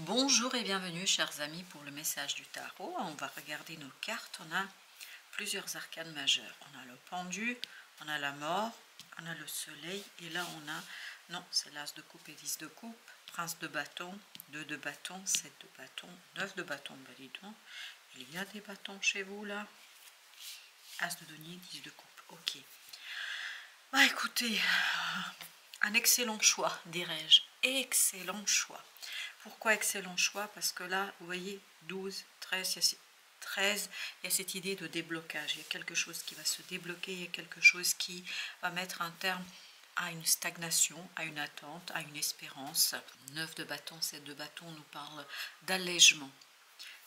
Bonjour et bienvenue chers amis pour le message du tarot. On va regarder nos cartes. On a plusieurs arcanes majeurs. On a le pendu, on a la mort, on a le soleil et là on a, non c'est l'as de coupe et 10 de coupe, prince de bâton, 2 de bâton, 7 de bâton, 9 de bâton, bah Il y a des bâtons chez vous là. As de denier, 10 de coupe. Ok. Bah écoutez, un excellent choix dirais-je. Excellent choix. Pourquoi excellent choix? Parce que là, vous voyez, 12, 13, il y a 13, il y a cette idée de déblocage. Il y a quelque chose qui va se débloquer, il y a quelque chose qui va mettre un terme à une stagnation, à une attente, à une espérance. 9 de bâton, 7 de bâton nous parle d'allègement.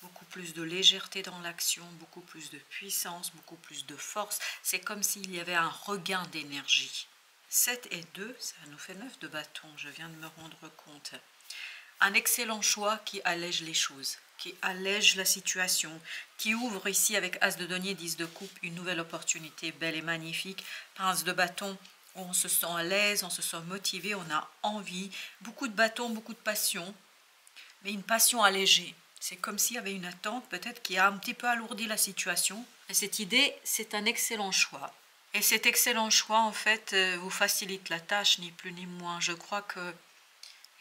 Beaucoup plus de légèreté dans l'action, beaucoup plus de puissance, beaucoup plus de force. C'est comme s'il y avait un regain d'énergie. 7 et 2, ça nous fait 9 de bâton, je viens de me rendre compte un excellent choix qui allège les choses, qui allège la situation, qui ouvre ici avec As de denier, 10 de coupe, une nouvelle opportunité belle et magnifique. Prince de bâton, on se sent à l'aise, on se sent motivé, on a envie. Beaucoup de bâtons, beaucoup de passion, mais une passion allégée. C'est comme s'il y avait une attente peut-être qui a un petit peu alourdi la situation. Et cette idée, c'est un excellent choix. Et cet excellent choix, en fait, euh, vous facilite la tâche, ni plus ni moins. Je crois que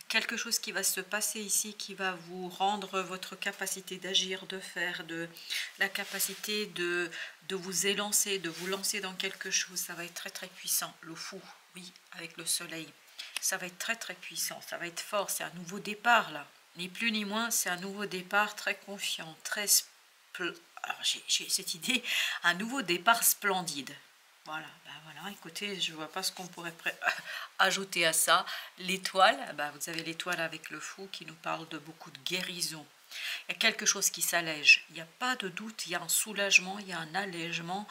quelque chose qui va se passer ici qui va vous rendre votre capacité d'agir, de faire, de la capacité de, de vous élancer, de vous lancer dans quelque chose. Ça va être très très puissant. Le fou, oui, avec le soleil. Ça va être très très puissant, ça va être fort. C'est un nouveau départ là. Ni plus ni moins, c'est un nouveau départ très confiant, très... J'ai cette idée, un nouveau départ splendide. Voilà, ben voilà, écoutez, je ne vois pas ce qu'on pourrait ajouter à ça. L'étoile, ben vous avez l'étoile avec le fou qui nous parle de beaucoup de guérison. Il y a quelque chose qui s'allège. Il n'y a pas de doute, il y a un soulagement, il y a un allègement,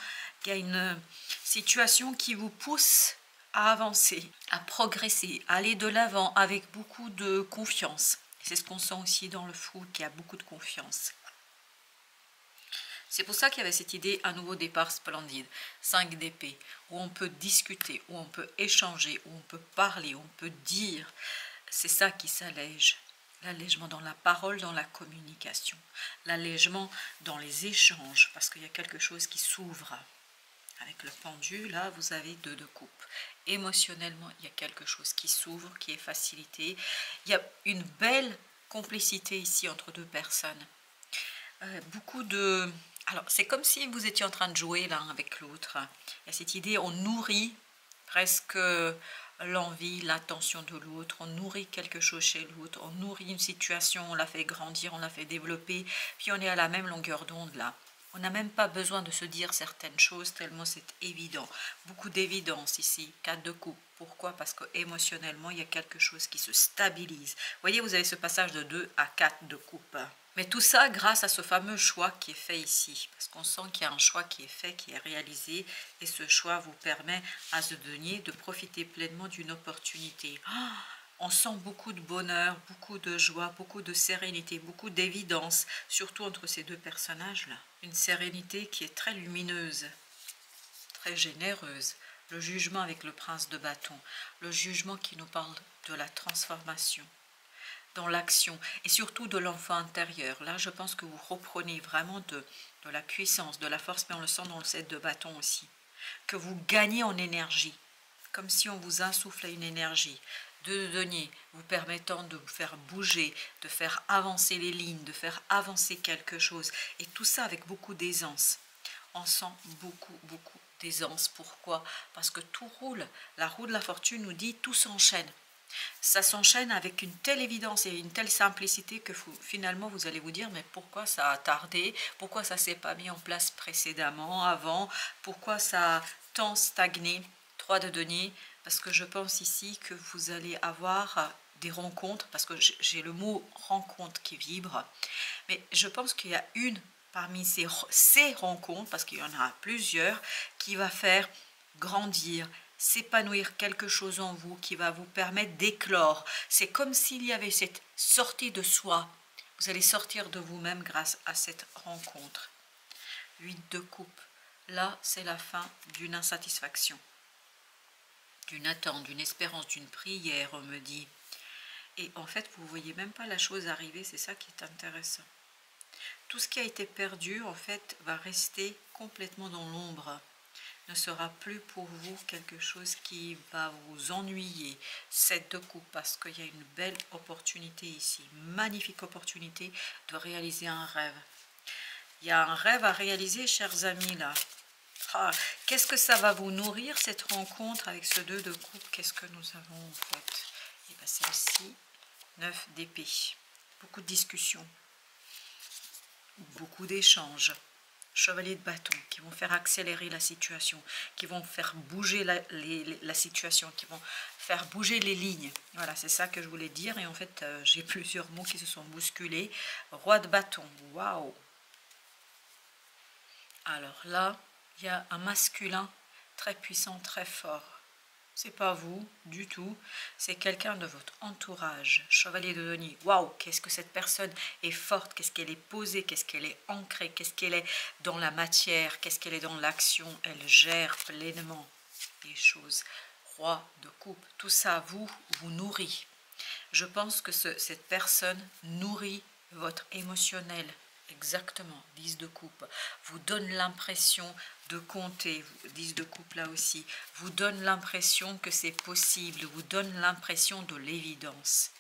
il y a une situation qui vous pousse à avancer, à progresser, à aller de l'avant avec beaucoup de confiance. C'est ce qu'on sent aussi dans le fou, qui a beaucoup de confiance. C'est pour ça qu'il y avait cette idée, un nouveau départ splendide, 5 d'épée, où on peut discuter, où on peut échanger, où on peut parler, où on peut dire. C'est ça qui s'allège. L'allègement dans la parole, dans la communication. L'allègement dans les échanges, parce qu'il y a quelque chose qui s'ouvre. Avec le pendu, là, vous avez deux de coupe. Émotionnellement, il y a quelque chose qui s'ouvre, qui est facilité. Il y a une belle complicité ici entre deux personnes. Euh, beaucoup de alors, c'est comme si vous étiez en train de jouer l'un avec l'autre. Il y a cette idée, on nourrit presque l'envie, l'attention de l'autre, on nourrit quelque chose chez l'autre, on nourrit une situation, on la fait grandir, on la fait développer, puis on est à la même longueur d'onde là. On n'a même pas besoin de se dire certaines choses tellement c'est évident. Beaucoup d'évidence ici, Quatre de coupe. Pourquoi? Parce que émotionnellement, il y a quelque chose qui se stabilise. Vous voyez, vous avez ce passage de 2 à 4 de coupe. Mais tout ça grâce à ce fameux choix qui est fait ici. Parce qu'on sent qu'il y a un choix qui est fait, qui est réalisé. Et ce choix vous permet à ce denier de profiter pleinement d'une opportunité. Ah, on sent beaucoup de bonheur, beaucoup de joie, beaucoup de sérénité, beaucoup d'évidence. Surtout entre ces deux personnages-là. Une sérénité qui est très lumineuse, très généreuse. Le jugement avec le prince de bâton. Le jugement qui nous parle de la transformation dans l'action et surtout de l'enfant intérieur. Là, je pense que vous reprenez vraiment de, de la puissance, de la force, mais on le sent dans le set de bâton aussi. Que vous gagnez en énergie, comme si on vous insufflait une énergie de denier vous permettant de vous faire bouger, de faire avancer les lignes, de faire avancer quelque chose. Et tout ça avec beaucoup d'aisance. On sent beaucoup, beaucoup d'aisance. Pourquoi? Parce que tout roule. La roue de la fortune nous dit tout s'enchaîne. Ça s'enchaîne avec une telle évidence et une telle simplicité que finalement vous allez vous dire mais pourquoi ça a tardé? Pourquoi ça s'est pas mis en place précédemment, avant? Pourquoi ça a tant stagné? Trois de denier, parce que je pense ici que vous allez avoir des rencontres, parce que j'ai le mot rencontre qui vibre, mais je pense qu'il y a une parmi ces, ces rencontres, parce qu'il y en a plusieurs, qui va faire grandir, s'épanouir quelque chose en vous qui va vous permettre d'éclore. C'est comme s'il y avait cette sortie de soi. Vous allez sortir de vous-même grâce à cette rencontre. 8 de coupe. Là, c'est la fin d'une insatisfaction, d'une attente, d'une espérance, d'une prière, on me dit. Et en fait, vous ne voyez même pas la chose arriver, c'est ça qui est intéressant. Tout ce qui a été perdu, en fait, va rester complètement dans l'ombre ne sera plus pour vous quelque chose qui va vous ennuyer. Cette de coupe parce qu'il y a une belle opportunité ici, magnifique opportunité de réaliser un rêve. Il y a un rêve à réaliser, chers amis, là. Ah, Qu'est-ce que ça va vous nourrir, cette rencontre avec ce 2 de coupe? Qu'est-ce que nous avons en fait? Eh bien celle-ci, 9 d'épée. Beaucoup de discussions, beaucoup d'échanges chevaliers de bâton, qui vont faire accélérer la situation, qui vont faire bouger la, situation, qui vont faire bouger les lignes. Voilà, c'est ça que je voulais dire. Et en fait, euh, j'ai plusieurs mots qui se sont bousculés. Roi de bâton, waouh Alors là, il y a un masculin très puissant, très fort c'est pas vous du tout, c'est quelqu'un de votre entourage. Chevalier de Denis, waouh, qu'est-ce que cette personne est forte, qu'est-ce qu'elle est posée, qu'est-ce qu'elle est ancrée, qu'est-ce qu'elle est dans la matière, qu'est-ce qu'elle est dans l'action, elle gère pleinement les choses. Roi de coupe, tout ça vous, vous nourrit. Je pense que cette personne nourrit votre émotionnel, Exactement, 10 de coupe. Vous donne l'impression de compter, 10 de coupe là aussi. Vous donne l'impression que c'est possible, vous donne l'impression de l'évidence.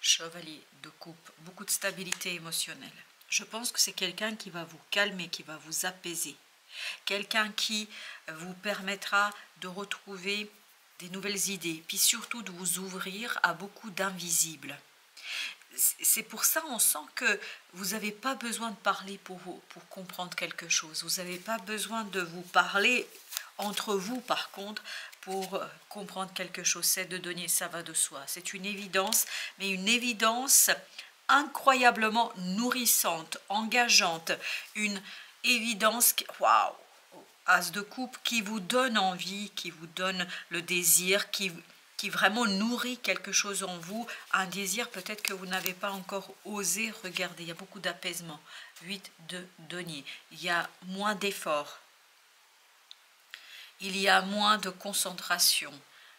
Chevalier de coupe, beaucoup de stabilité émotionnelle. Je pense que c'est quelqu'un qui va vous calmer, qui va vous apaiser. Quelqu'un qui vous permettra de retrouver des nouvelles idées, puis surtout de vous ouvrir à beaucoup d'invisibles c'est pour ça on sent que vous n'avez pas besoin de parler pour, pour comprendre quelque chose. Vous n'avez pas besoin de vous parler entre vous, par contre, pour euh, comprendre quelque chose. C'est de donner, ça va de soi. C'est une évidence, mais une évidence incroyablement nourrissante, engageante, une évidence, waouh, as de coupe, qui vous donne envie, qui vous donne le désir, qui, qui vraiment nourrit quelque chose en vous, un désir peut-être que vous n'avez pas encore osé regarder. Il y a beaucoup d'apaisement. 8 de denier. Il y a moins d'efforts. Il y a moins de concentration.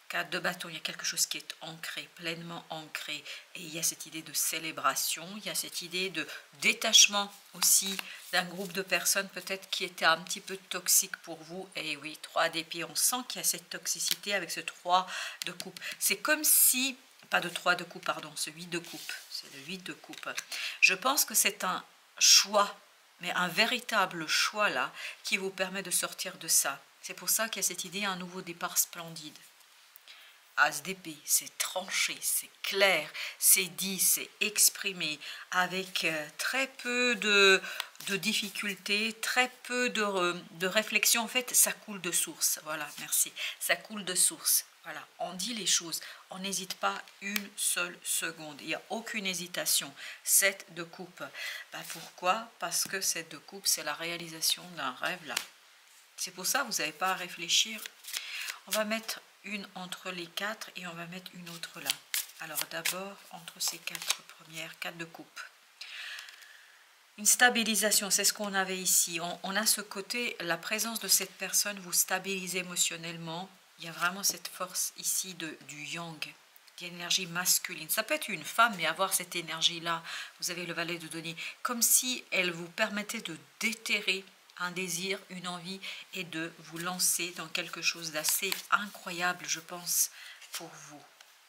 4 de bâton, il y a quelque chose qui est ancré, pleinement ancré. Et il y a cette idée de célébration, il y a cette idée de détachement aussi d'un groupe de personnes peut-être qui était un petit peu toxique pour vous. Et oui, 3 d'épée, on sent qu'il y a cette toxicité avec ce 3 de coupe. C'est comme si, pas de 3 de coupe, pardon, ce 8 de coupe, c'est le 8 de coupe. Je pense que c'est un choix, mais un véritable choix là, qui vous permet de sortir de ça. C'est pour ça qu'il y a cette idée, un nouveau départ splendide. D'épée, c'est tranché, c'est clair, c'est dit, c'est exprimé avec euh, très peu de, de difficultés, très peu de, de réflexion. En fait, ça coule de source. Voilà, merci. Ça coule de source. Voilà, on dit les choses, on n'hésite pas une seule seconde, il n'y a aucune hésitation. 7 de coupe. Bah, pourquoi? Parce que cette de coupe, c'est la réalisation d'un rêve là. C'est pour ça que vous n'avez pas à réfléchir. On va mettre une entre les quatre et on va mettre une autre là. Alors d'abord, entre ces quatre premières, quatre de coupe. Une stabilisation, c'est ce qu'on avait ici. On, a ce côté, la présence de cette personne vous stabilise émotionnellement. Il y a vraiment cette force ici de, du yang, d'énergie masculine. Ça peut être une femme, mais avoir cette énergie-là, vous avez le valet de donner, comme si elle vous permettait de déterrer un désir, une envie et de vous lancer dans quelque chose d'assez incroyable, je pense, pour vous.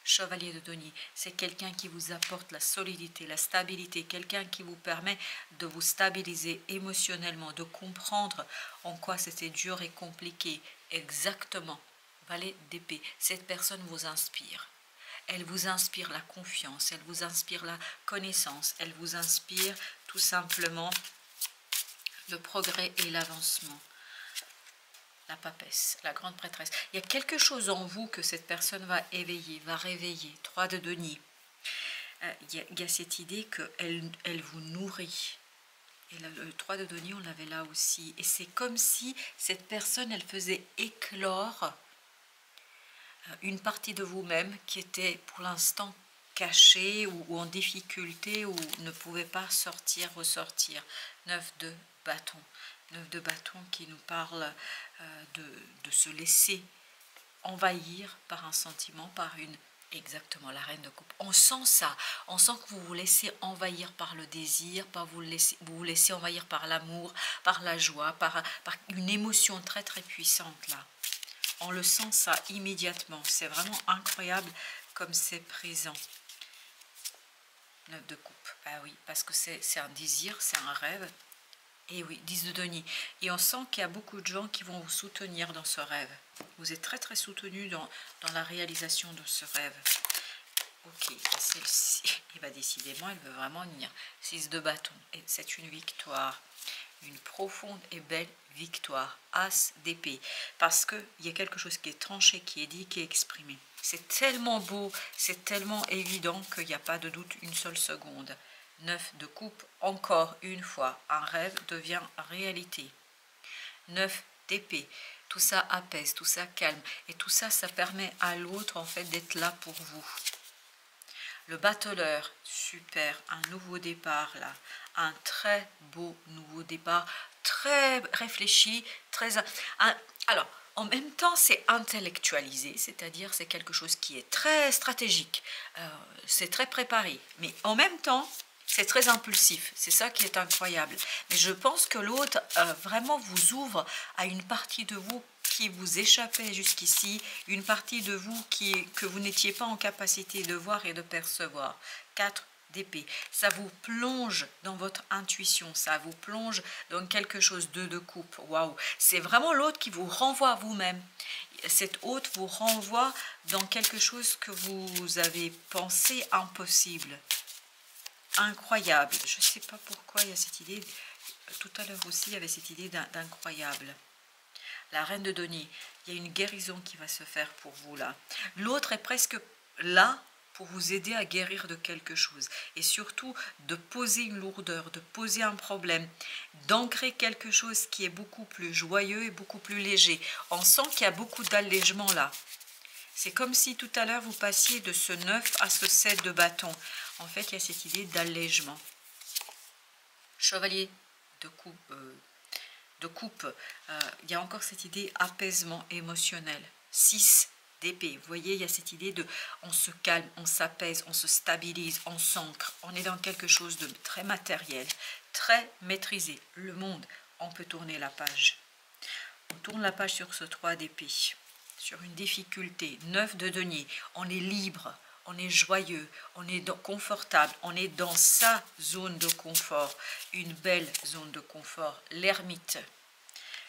Chevalier de Denis, c'est quelqu'un qui vous apporte la solidité, la stabilité, quelqu'un qui vous permet de vous stabiliser émotionnellement, de comprendre en quoi c'était dur et compliqué. Exactement. Valet d'épée, cette personne vous inspire. Elle vous inspire la confiance, elle vous inspire la connaissance, elle vous inspire tout simplement le progrès et l'avancement. La papesse, la grande prêtresse. Il y a quelque chose en vous que cette personne va éveiller, va réveiller. Trois de Denis. Euh, il, y a, cette idée qu'elle elle vous nourrit. Et le 3 de Denis, on l'avait là aussi. Et c'est comme si cette personne, elle faisait éclore euh, une partie de vous-même qui était pour l'instant cachée ou, en difficulté ou ne pouvait pas sortir, ressortir. 9 de bâton. Neuf de bâton qui nous parle euh, de, se laisser envahir par un sentiment, par une Exactement, la reine de coupe. On sent ça. On sent que vous vous laissez envahir par le désir, pas vous, vous vous laissez envahir par l'amour, par la joie, par, par une émotion très très puissante là. On le sent ça immédiatement. C'est vraiment incroyable comme c'est présent. De coupe. Ah oui, parce que c'est un désir, c'est un rêve. Et oui, 10 de denier. Et on sent qu'il y a beaucoup de gens qui vont vous soutenir dans ce rêve. Vous êtes très très soutenu dans, la réalisation de ce rêve. Ok, celle-ci, et va décidément, elle veut vraiment venir. 6 de bâton, et c'est une victoire. Une profonde et belle victoire. As d'épée. Parce qu'il y a quelque chose qui est tranché, qui est dit, qui est exprimé. C'est tellement beau, c'est tellement évident qu'il n'y a pas de doute une seule seconde. 9 de coupe, encore une fois, un rêve devient réalité. 9 d'épée, tout ça apaise, tout ça calme. Et tout ça, ça permet à l'autre, en fait, d'être là pour vous. Le battleur, super, un nouveau départ là. Un très beau nouveau départ, très réfléchi, très... alors, en même temps, c'est intellectualisé, c'est-à-dire c'est quelque chose qui est très stratégique, euh, c'est très préparé. Mais en même temps, c'est très impulsif, c'est ça qui est incroyable. Mais je pense que l'autre euh, vraiment vous ouvre à une partie de vous qui vous échappait jusqu'ici, une partie de vous qui, que vous n'étiez pas en capacité de voir et de percevoir. 4 d'épée. Ça vous plonge dans votre intuition, ça vous plonge dans quelque chose de de coupe. Waouh, c'est vraiment l'autre qui vous renvoie à vous-même. Cette hôte vous renvoie dans quelque chose que vous avez pensé impossible incroyable. Je ne sais pas pourquoi il y a cette idée. Tout à l'heure aussi, il y avait cette idée d'incroyable. La reine de Denis, il y a une guérison qui va se faire pour vous là. L'autre est presque là pour vous aider à guérir de quelque chose. Et surtout, de poser une lourdeur, de poser un problème, d'ancrer quelque chose qui est beaucoup plus joyeux et beaucoup plus léger. On sent qu'il y a beaucoup d'allègement là. C'est comme si tout à l'heure vous passiez de ce 9 à ce 7 de bâton. En fait, il y a cette idée d'allègement. Chevalier de coupe, euh, de coupe euh, il y a encore cette idée apaisement émotionnel. 6 d'épée. Vous voyez, il y a cette idée de on se calme, on s'apaise, on se stabilise, on s'ancre. On est dans quelque chose de très matériel, très maîtrisé. Le monde, on peut tourner la page. On tourne la page sur ce 3 d'épée, sur une difficulté. 9 de denier, on est libre, on est joyeux, on est confortable, on est dans sa zone de confort, une belle zone de confort, l'ermite.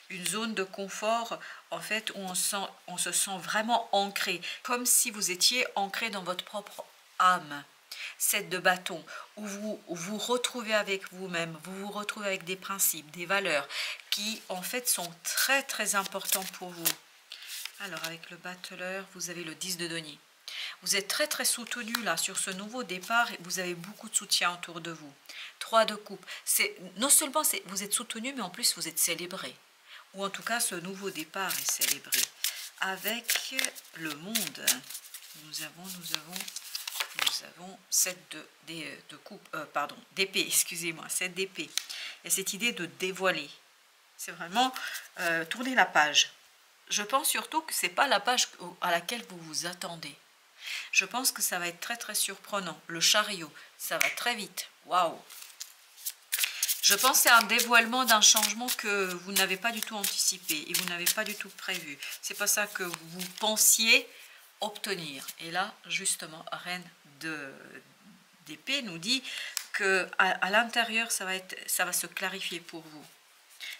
Une zone de confort, en fait, où on, se sent vraiment ancré, comme si vous étiez ancré dans votre propre âme. Cette de bâton, où vous vous retrouvez avec vous-même, vous vous retrouvez avec des principes, des valeurs, qui en fait sont très très importants pour vous. Alors avec le battleur, vous avez le 10 de denier. Vous êtes très très soutenu là sur ce nouveau départ et vous avez beaucoup de soutien autour de vous. Trois de coupe. Non seulement vous êtes soutenu, mais en plus vous êtes célébré. Ou en tout cas, ce nouveau départ est célébré. Avec le monde, nous avons, nous avons, nous avons 7 de, de, coupe, euh, pardon, d'épée, excusez-moi, 7 d'épée. Et cette idée de dévoiler, c'est vraiment euh, tourner la page. Je pense surtout que ce n'est pas la page à laquelle vous vous attendez. Je pense que ça va être très très surprenant. Le chariot, ça va très vite. Waouh Je pense c'est un dévoilement d'un changement que vous n'avez pas du tout anticipé et vous n'avez pas du tout prévu. C'est pas ça que vous pensiez obtenir. Et là, justement, Reine d'épée nous dit que à, l'intérieur, ça, ça va se clarifier pour vous.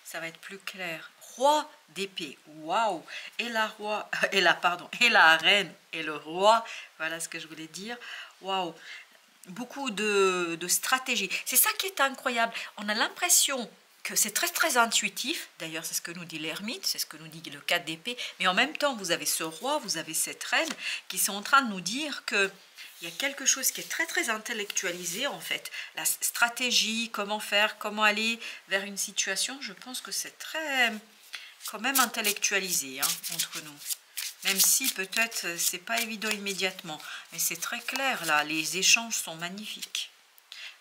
Ça va être plus clair roi d'épée. Waouh Et la roi, et la pardon, et la reine et le roi. Voilà ce que je voulais dire. Waouh Beaucoup de, de stratégie. C'est ça qui est incroyable. On a l'impression que c'est très très intuitif. D'ailleurs, c'est ce que nous dit l'ermite, c'est ce que nous dit le 4 d'épée. Mais en même temps, vous avez ce roi, vous avez cette reine qui sont en train de nous dire que il y a quelque chose qui est très très intellectualisé en fait. La stratégie, comment faire, comment aller vers une situation, je pense que c'est très quand même intellectualisé hein, entre nous. Même si peut-être c'est pas évident immédiatement. Mais c'est très clair là, les échanges sont magnifiques.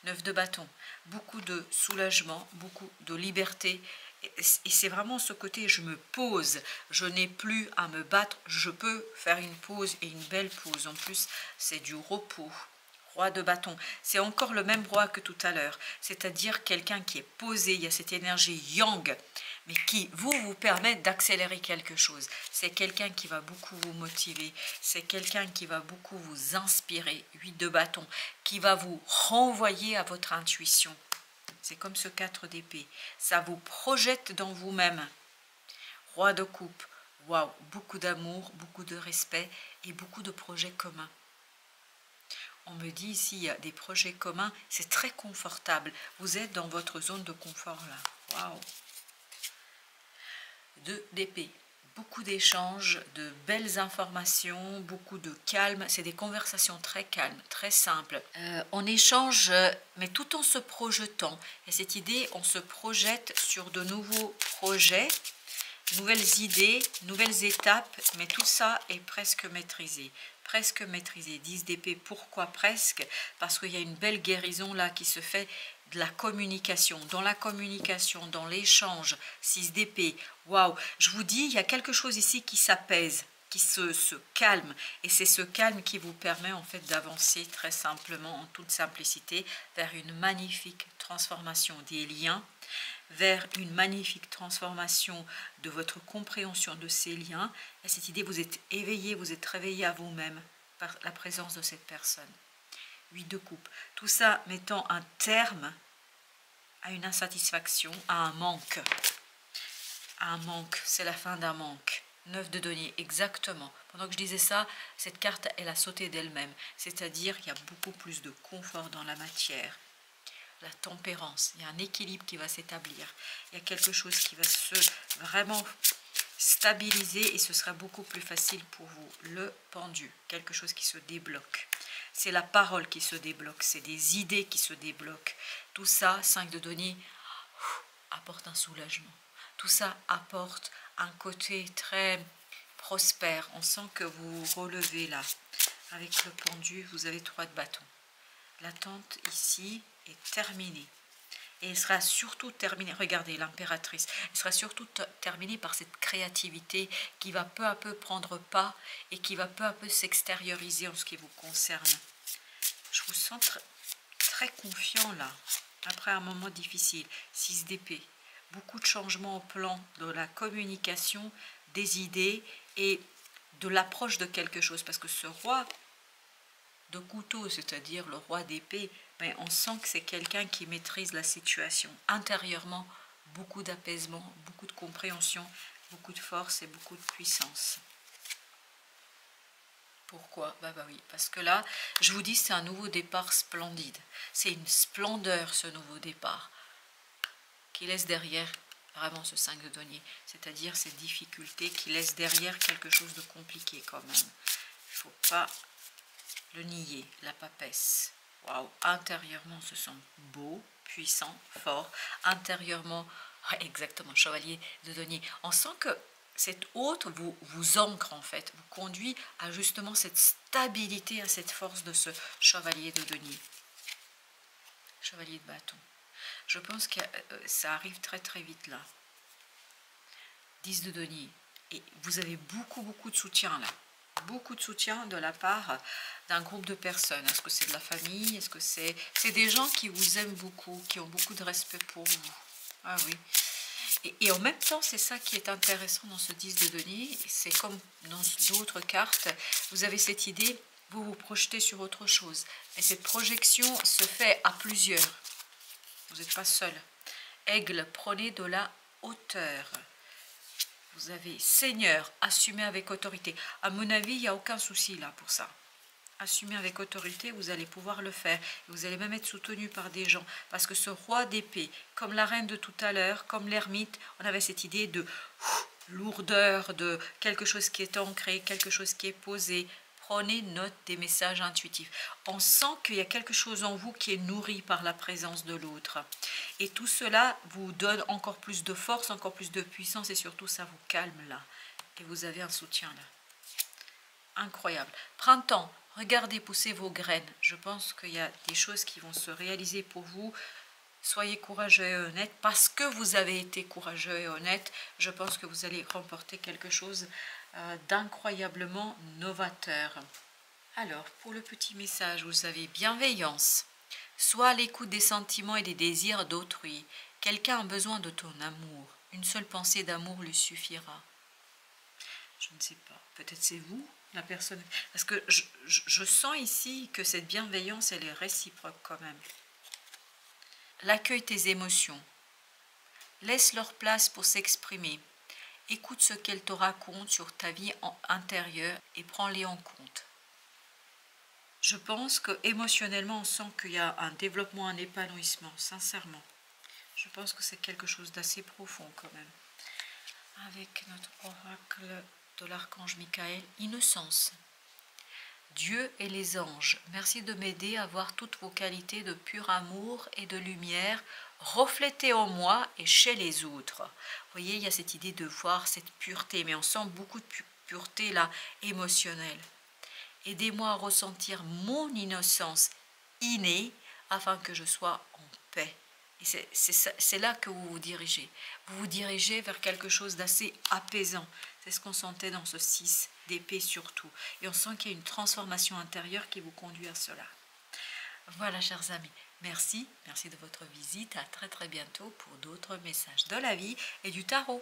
Neuf de bâton, beaucoup de soulagement, beaucoup de liberté Et c'est vraiment ce côté, je me pose, je n'ai plus à me battre, je peux faire une pause et une belle pause. En plus, c'est du repos. Roi de bâton, c'est encore le même roi que tout à l'heure, c'est-à-dire quelqu'un qui est posé, il y a cette énergie yang, mais qui vous vous permet d'accélérer quelque chose. C'est quelqu'un qui va beaucoup vous motiver, c'est quelqu'un qui va beaucoup vous inspirer, 8 de bâton, qui va vous renvoyer à votre intuition. C'est comme ce 4 d'épée. Ça vous projette dans vous-même. Roi de coupe. Waouh, beaucoup d'amour, beaucoup de respect et beaucoup de projets communs. On me dit ici, il y a des projets communs, c'est très confortable. Vous êtes dans votre zone de confort là. Waouh. Deux d'épée beaucoup d'échanges, de belles informations, beaucoup de calme. C'est des conversations très calmes, très simples. Euh, on échange, mais tout en se projetant. Et cette idée, on se projette sur de nouveaux projets, nouvelles idées, nouvelles étapes, mais tout ça est presque maîtrisé presque maîtrisé. 10 d'épée, pourquoi presque? Parce qu'il y a une belle guérison là qui se fait de la communication. Dans la communication, dans l'échange, 6 d'épée, waouh Je vous dis, il y a quelque chose ici qui s'apaise, qui se, se, calme. Et c'est ce calme qui vous permet en fait d'avancer très simplement, en toute simplicité, vers une magnifique transformation des liens, vers une magnifique transformation de votre compréhension de ces liens. Et cette idée, vous êtes éveillé, vous êtes réveillé à vous-même par la présence de cette personne. 8 de coupe. Tout ça mettant un terme à une insatisfaction, à un manque. À un manque, c'est la fin d'un manque. 9 de denier, exactement. Pendant que je disais ça, cette carte, elle a sauté d'elle-même. C'est-à-dire qu'il y a beaucoup plus de confort dans la matière. La tempérance, il y a un équilibre qui va s'établir. Il y a quelque chose qui va se vraiment stabiliser et ce sera beaucoup plus facile pour vous. Le pendu, quelque chose qui se débloque. C'est la parole qui se débloque, c'est des idées qui se débloquent. Tout ça, 5 de denier, apporte un soulagement. Tout ça apporte un côté très prospère. On sent que vous relevez là. Avec le pendu, vous avez trois de bâton. L'attente ici est terminée. Et elle sera surtout terminée, regardez l'impératrice, elle sera surtout terminée par cette créativité qui va peu à peu prendre pas et qui va peu à peu s'extérioriser en ce qui vous concerne. Je vous sens très confiant là, après un moment difficile. 6 d'épée, beaucoup de changements au plan de la communication, des idées et de l'approche de quelque chose. Parce que ce roi de couteau, c'est-à-dire le roi d'épée, ben, on sent que c'est quelqu'un qui maîtrise la situation. Intérieurement, beaucoup d'apaisement, beaucoup de compréhension, beaucoup de force et beaucoup de puissance. Pourquoi? Bah bah oui, parce que là, je vous dis, c'est un nouveau départ splendide. C'est une splendeur, ce nouveau départ, qui laisse derrière vraiment ce 5 de denier, c'est-à-dire ces difficultés qui laissent derrière quelque chose de compliqué quand même. Il ne faut pas le nier, la papesse. Waouh, intérieurement, on se sent beau, puissant, fort. Intérieurement, exactement, chevalier de denier. On sent que cette haute vous, vous ancre en fait, vous conduit à justement cette stabilité, à cette force de ce chevalier de denier. Chevalier de bâton. Je pense que euh, ça arrive très très vite là. 10 de denier. Et vous avez beaucoup beaucoup de soutien là beaucoup de soutien de la part d'un groupe de personnes. Est-ce que c'est de la famille? Est-ce que c'est... C'est des gens qui vous aiment beaucoup, qui ont beaucoup de respect pour vous? Ah oui. Et, en même temps, c'est ça qui est intéressant dans ce 10 de Denis. C'est comme dans d'autres cartes, vous avez cette idée, vous vous projetez sur autre chose. Et cette projection se fait à plusieurs. Vous n'êtes pas seul. Aigle, prenez de la hauteur. Vous avez Seigneur, assumez avec autorité. À mon avis, il n'y a aucun souci là pour ça. Assumez avec autorité, vous allez pouvoir le faire. Vous allez même être soutenu par des gens. Parce que ce roi d'épée, comme la reine de tout à l'heure, comme l'ermite, on avait cette idée de lourdeur, de quelque chose qui est ancré, quelque chose qui est posé, prenez note des messages intuitifs. On sent qu'il y a quelque chose en vous qui est nourri par la présence de l'autre. Et tout cela vous donne encore plus de force, encore plus de puissance et surtout ça vous calme là. Et vous avez un soutien là. Incroyable. Printemps, regardez pousser vos graines. Je pense qu'il y a des choses qui vont se réaliser pour vous Soyez courageux et honnête. Parce que vous avez été courageux et honnête, je pense que vous allez remporter quelque chose d'incroyablement novateur. Alors, pour le petit message, vous avez bienveillance. Sois à l'écoute des sentiments et des désirs d'autrui. Quelqu'un a besoin de ton amour. Une seule pensée d'amour lui suffira. Je ne sais pas. Peut-être c'est vous, la personne. Parce que je, sens ici que cette bienveillance, elle est réciproque quand même. L'accueil tes émotions. Laisse leur place pour s'exprimer. Écoute ce qu'elles te racontent sur ta vie intérieure et prends-les en compte. Je pense que émotionnellement, on sent qu'il y a un développement, un épanouissement, sincèrement. Je pense que c'est quelque chose d'assez profond quand même. Avec notre oracle de l'archange Michael, innocence. Dieu et les anges, merci de m'aider à voir toutes vos qualités de pur amour et de lumière reflétées en moi et chez les autres. Vous voyez, il y a cette idée de voir cette pureté, mais on sent beaucoup de pureté là, émotionnelle. Aidez-moi à ressentir mon innocence innée afin que je sois en paix. Et c'est là que vous vous dirigez. Vous vous dirigez vers quelque chose d'assez apaisant. C'est ce qu'on sentait dans ce 6 d'épée surtout. Et on sent qu'il y a une transformation intérieure qui vous conduit à cela. Voilà, chers amis. Merci. Merci de votre visite. À très très bientôt pour d'autres messages de la vie et du tarot.